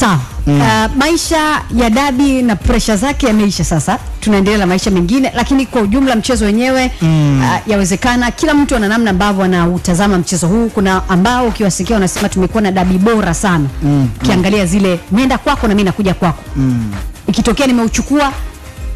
Sawa. Uh, maisha ya dabi na presha zake yameisha sasa, tunaendelea na maisha mengine, lakini kwa ujumla mchezo wenyewe mm. uh, yawezekana kila mtu ana namna ambavyo anautazama mchezo huu. Kuna ambao ukiwasikia wanasema tumekuwa na dabi bora sana, ukiangalia zile nenda kwako na mimi nakuja kwako, mm. ikitokea nimeuchukua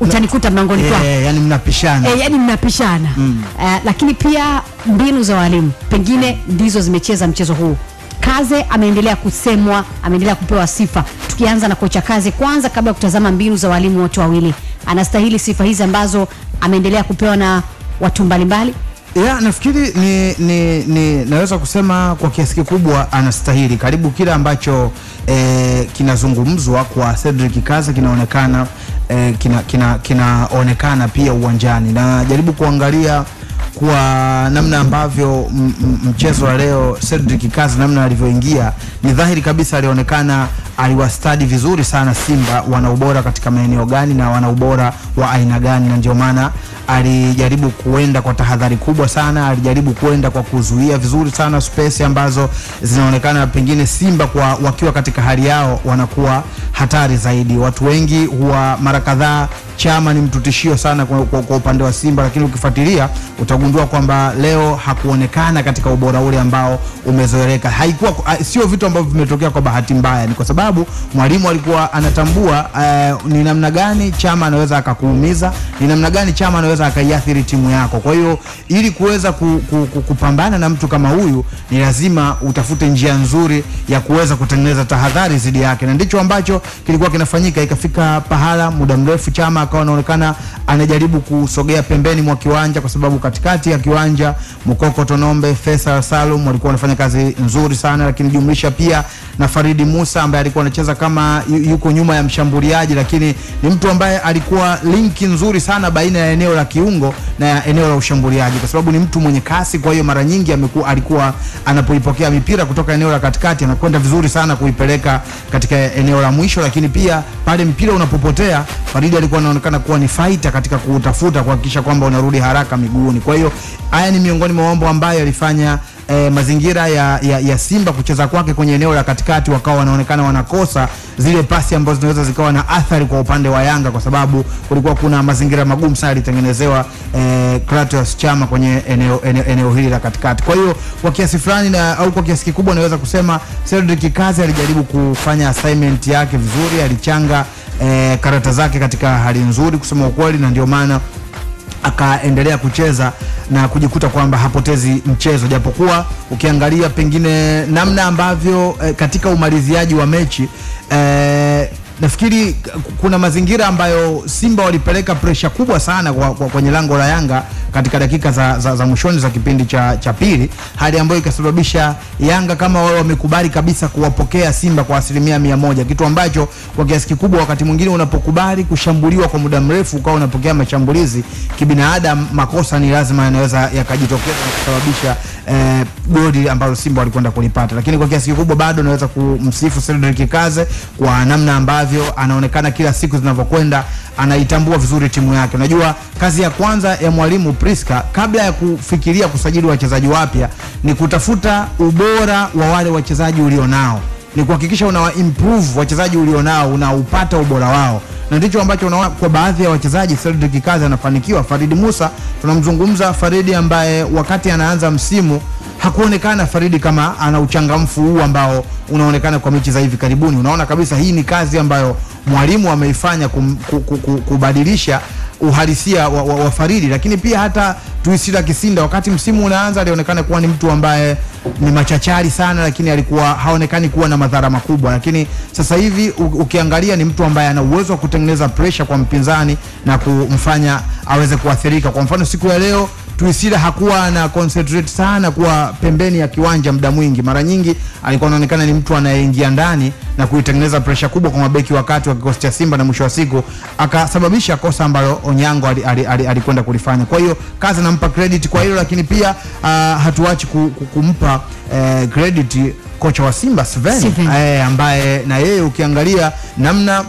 utanikuta mlangoni kwako yeah, yani mnapishana E, yani mnapishana mm. Uh, lakini pia mbinu za walimu pengine ndizo zimecheza mchezo huu. Kaze ameendelea kusemwa, ameendelea kupewa sifa. Tukianza na kocha Kaze kwanza, kabla ya kutazama mbinu za walimu wote wawili, anastahili sifa hizi ambazo ameendelea kupewa na watu mbalimbali. ya nafikiri ni, ni, ni naweza kusema kwa kiasi kikubwa anastahili karibu kile ambacho eh, kinazungumzwa kwa Cedric Kaze kinaonekana eh, kinaonekana kina, kina, pia uwanjani na jaribu kuangalia kwa namna ambavyo mchezo wa leo Cedric Kazi namna alivyoingia ni dhahiri kabisa alionekana aliwastadi vizuri sana Simba wana ubora katika maeneo gani na wana ubora wa aina gani, na ndio maana alijaribu kuenda kwa tahadhari kubwa sana, alijaribu kuenda kwa kuzuia vizuri sana space ambazo zinaonekana pengine Simba kwa wakiwa katika hali yao wanakuwa hatari zaidi. Watu wengi huwa mara kadhaa Chama ni mtu tishio sana kwa, kwa, kwa upande wa Simba, lakini ukifuatilia utagundua kwamba leo hakuonekana katika ubora ule ambao umezoeleka. Haikuwa ha- sio vitu ambavyo vimetokea kwa bahati mbaya, ni kwa sababu mwalimu alikuwa anatambua eh, ni namna gani Chama anaweza akakuumiza, ni namna gani Chama anaweza akaiathiri timu yako. Kwa hiyo ili kuweza ku, ku, ku, kupambana na mtu kama huyu ni lazima utafute njia nzuri ya kuweza kutengeneza tahadhari zidi yake, na ndicho ambacho kilikuwa kinafanyika. Ikafika pahala muda mrefu Chama akawa anaonekana anajaribu kusogea pembeni mwa kiwanja, kwa sababu katikati ya kiwanja Mukoko Tonombe, Faisal Salum walikuwa wanafanya kazi nzuri sana, lakini jumlisha pia na Faridi Musa ambaye alikuwa anacheza kama yuko nyuma ya mshambuliaji, lakini ni mtu ambaye alikuwa linki nzuri sana baina ya eneo la kiungo na eneo la ushambuliaji, kwa sababu ni mtu mwenye kasi. Kwa hiyo mara nyingi amekuwa alikuwa anapoipokea mipira kutoka eneo la katikati anakwenda vizuri sana kuipeleka katika eneo la mwisho, lakini pia pale mpira unapopotea, Faridi alikuwa anaonekana kuwa ni fighter katika kuutafuta kuhakikisha kwamba unarudi haraka miguuni. Kwa hiyo haya ni miongoni mwa mambo ambayo yalifanya eh, mazingira ya, ya, ya Simba kucheza kwake kwenye eneo la katikati wakawa wanaonekana wanakosa zile pasi ambazo zinaweza zikawa na athari kwa upande wa Yanga, kwa sababu kulikuwa kuna mazingira magumu sana yalitengenezewa eh, Kratos Chama kwenye eneo, eneo, eneo hili la katikati. Kwa hiyo kwa kiasi fulani na au kwa kiasi kikubwa naweza kusema Cedric Kazi alijaribu kufanya assignment yake vizuri, alichanga eh, karata zake katika hali nzuri kusema ukweli, na ndio maana akaendelea kucheza na kujikuta kwamba hapotezi mchezo, japokuwa ukiangalia pengine namna ambavyo eh, katika umaliziaji wa mechi eh, nafikiri kuna mazingira ambayo Simba walipeleka presha kubwa sana kwa, kwa, kwenye lango la Yanga katika dakika za, za, za mwishoni za kipindi cha, cha pili, hali ambayo ikasababisha Yanga kama wao wamekubali kabisa kuwapokea Simba kwa asilimia mia moja, kitu ambacho kwa kiasi kikubwa wakati mwingine unapokubali kushambuliwa kwa muda mrefu ukawa unapokea mashambulizi. Kibinadamu, makosa ni lazima yanaweza yakajitokeza na kusababisha eh, goli ambalo Simba walikwenda kulipata, lakini kwa kiasi kikubwa bado naweza kumsifu Cedric Kaze kwa namna ambavyo anaonekana kila siku zinavyokwenda anaitambua vizuri timu yake. Unajua, kazi ya kwanza ya mwalimu Priska kabla ya kufikiria kusajili wachezaji wapya ni kutafuta ubora wa wale wachezaji ulionao, ni kuhakikisha una improve wachezaji ulionao, unaupata ubora wao na ndicho ambacho unaona kwa baadhi ya wachezaji Cedric Kazi anafanikiwa. Farid Musa tunamzungumza Faridi ambaye wakati anaanza msimu hakuonekana Faridi kama ana uchangamfu huu ambao unaonekana kwa mechi za hivi karibuni. Unaona kabisa hii ni kazi ambayo mwalimu ameifanya kubadilisha uhalisia wa, wa, wa Faridi, lakini pia hata Tuisila Kisinda wakati msimu unaanza alionekana kuwa ni mtu ambaye ni machachari sana, lakini alikuwa haonekani kuwa na madhara makubwa, lakini sasa hivi ukiangalia ni mtu ambaye ana uwezo wa kutengeneza pressure kwa mpinzani na kumfanya aweze kuathirika. Kwa mfano siku ya leo Tuisila hakuwa ana concentrate sana kuwa pembeni ya kiwanja muda mwingi. Mara nyingi alikuwa anaonekana ni mtu anayeingia ndani na kuitengeneza presha kubwa kwa mabeki wakati wa kikosi cha Simba, na mwisho wa siku akasababisha kosa ambalo Onyango alikwenda ali, ali, ali ali kulifanya. Kwa hiyo kazi nampa credit kwa hilo, lakini pia uh, hatuachi ku, ku, kumpa eh, credit kocha wa Simba Sven, Sven. eh, ambaye na yeye ukiangalia namna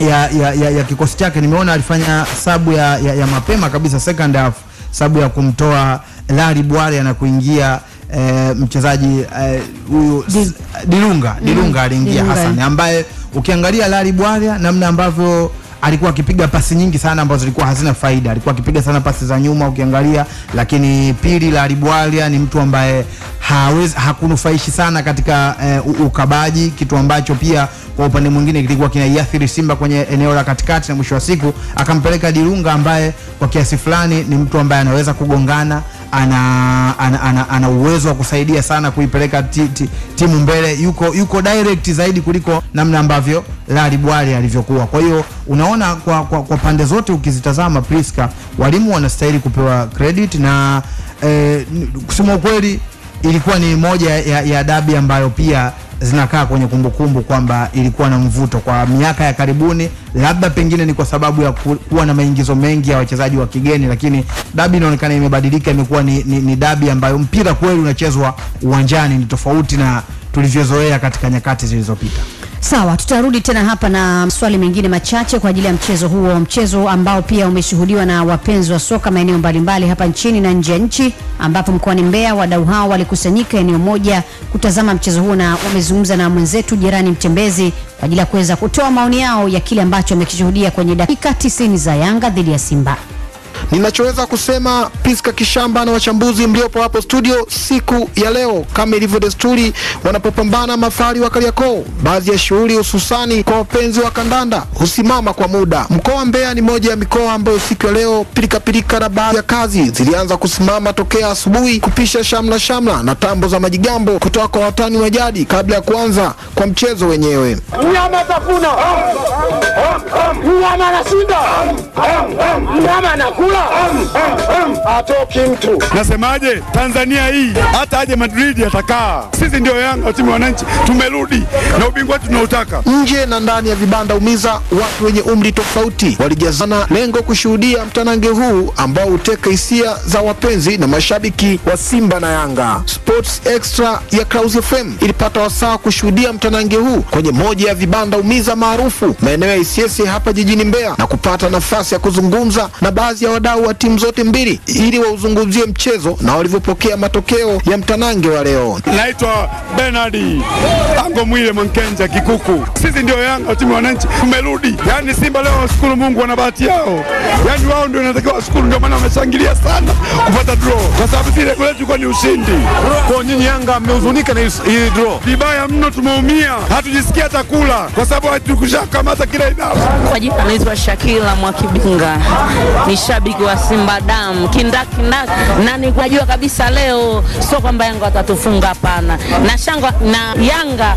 ya, ya, ya, ya kikosi chake nimeona alifanya sabu ya, ya, ya mapema kabisa second half, sabu ya kumtoa Lari Bware na kuingia e, mchezaji eh, huyu e, Dilunga Dilunga aliingia. Hassan ambaye ukiangalia Lari Bwalya namna ambavyo alikuwa akipiga pasi nyingi sana ambazo zilikuwa hazina faida. Alikuwa akipiga sana pasi za nyuma ukiangalia, lakini pili, la Alibwalia ni mtu ambaye hawezi hakunufaishi sana katika eh, ukabaji, kitu ambacho pia kwa upande mwingine kilikuwa kinaiathiri Simba kwenye eneo la katikati, na mwisho wa siku akampeleka Dilunga ambaye kwa kiasi fulani ni mtu ambaye anaweza kugongana ana, ana, ana, ana uwezo wa kusaidia sana kuipeleka ti, ti, timu mbele, yuko yuko direct zaidi kuliko namna ambavyo Lari Bwali alivyokuwa. Kwa hiyo unaona kwa, kwa, kwa pande zote ukizitazama, Priska, walimu wanastahili kupewa credit na eh, kusema ukweli ilikuwa ni moja ya, ya dabi ambayo pia zinakaa kwenye kumbukumbu kwamba ilikuwa na mvuto kwa miaka ya karibuni, labda pengine ni kwa sababu ya kuwa na maingizo mengi ya wachezaji wa kigeni, lakini dabi inaonekana imebadilika, imekuwa ni, ni, ni dabi ambayo mpira kweli unachezwa uwanjani, ni tofauti na tulivyozoea katika nyakati zilizopita. Sawa, tutarudi tena hapa na maswali mengine machache kwa ajili ya mchezo huo, mchezo ambao pia umeshuhudiwa na wapenzi wa soka maeneo mbalimbali hapa nchini na nje ya nchi, ambapo mkoani Mbeya wadau hao walikusanyika eneo moja kutazama mchezo huo, na wamezungumza na mwenzetu jirani Mtembezi kwa ajili ya kuweza kutoa maoni yao ya kile ambacho wamekishuhudia kwenye dakika 90 za Yanga dhidi ya Simba. Ninachoweza kusema piska Kishamba na wachambuzi mliopo hapo studio siku ya leo, kama ilivyo desturi, wanapopambana mafari wa Kariakoo, baadhi ya shughuli hususani kwa wapenzi wa kandanda husimama kwa muda. Mkoa wa Mbeya ni moja ya mikoa ambayo siku ya leo pilikapilika na baadhi ya kazi zilianza kusimama tokea asubuhi kupisha shamla shamla na tambo za majigambo kutoka kwa watani wa jadi kabla ya kuanza kwa mchezo wenyewe. Mnyama tafuna, anashinda, anakula, atoki mtu. Nasemaje? Tanzania hii hata aje Madrid atakaa. Sisi ndio Yanga, timu ya wananchi, tumerudi na ubingwa wetu tunautaka. nje na ndani ya vibanda umiza, watu wenye umri tofauti walijazana lengo kushuhudia mtanange huu ambao huteka hisia za wapenzi na mashabiki wa Simba na Yanga. Sports Extra ya Clouds FM ilipata wasaa kushuhudia mtanange huu kwenye moja ya vibanda umiza maarufu maeneo ya Isyesye hapa jijini Mbeya na kupata nafasi ya kuzungumza na baadhi ya wadau wa timu zote mbili ili wauzungumzie mchezo na walivyopokea matokeo ya mtanange wa leo. Naitwa Bernard Ango Mwile Mwankenja Kikuku. Sisi ndio Yanga, timu wananchi, tumerudi. Yaani Simba leo washukuru Mungu, wana bahati yao, yaani wao ndio wanatakiwa washukuru, ndio maana wameshangilia sana kupata draw, kwa sababu zile goli tulikuwa ni ushindi. Kwa nyinyi Yanga mmehuzunika na hii hii draw. Vibaya mno, tumeumia, hatujisikia hata kula kwa sababu hatukushakamata kila idara. Kwa jina naitwa Shakila Mwakibinga, ni shabiki wa Simba damu kindakindaki, na nikajua kabisa leo sio kwamba Yanga watatufunga, hapana. Na shanga na Yanga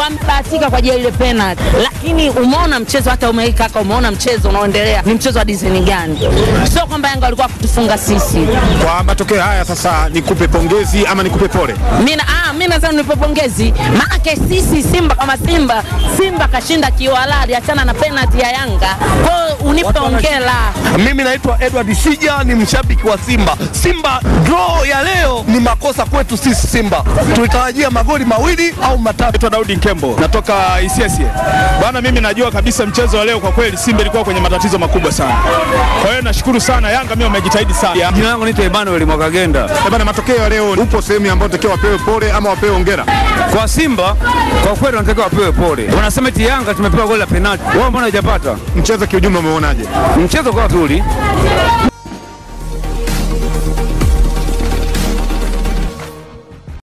wamebahatika kwa ajili ya ile penalty, lakini umeona mchezo, hata umeika kaka, umeona mchezo unaoendelea ni mchezo wa design gani? Sio kwamba Yanga walikuwa kutufunga sisi. Kwa matokeo haya sasa, nikupe pongezi ama nikupe pole? Mina ah, mimi nadhani nipe pongezi, maana sisi Simba kama Simba, Simba kashinda kiwalali, achana na penalty ya Yanga. Kwa hiyo unipe hongera. Mimi naitwa Edward Shija, ni mshabiki wa Simba. Simba draw ya leo ni makosa kwetu sisi Simba, tulitarajia magoli mawili au matatu. Daudi Nkembo, natoka Isyesye. Bwana, mimi najua kabisa mchezo wa leo kwa kweli Simba ilikuwa kwenye matatizo makubwa sana. Kwa hiyo nashukuru sana Yanga, mimi wamejitahidi sana. Jina langu naitwa Emmanuel Mwakagenda. Eh bana, matokeo ya leo upo sehemu ambayo takiwa wapewe pole ama wapewe hongera? Kwa Simba kwa kweli wanatakiwa wapewe pole. Wanasema eti Yanga tumepewa goli la penalti. Wao mbona hajapata? Mchezo kiujumla umeonaje? Mchezo kwa nzuri.